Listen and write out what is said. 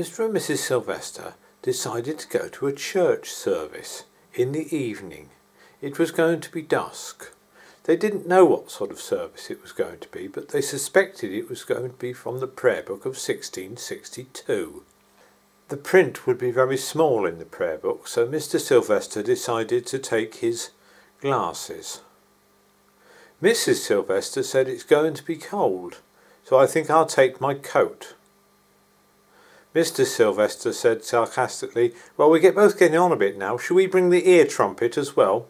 Mr. and Mrs. Sylvester decided to go to a church service in the evening. It was going to be dusk. They didn't know what sort of service it was going to be, but they suspected it was going to be from the prayer book of 1662. The print would be very small in the prayer book, so Mr. Sylvester decided to take his glasses. Mrs. Sylvester said it's going to be cold, so I think I'll take my coat. Mr. Sylvester said sarcastically, Well, we get both getting on a bit now. Shall we bring the ear trumpet as well?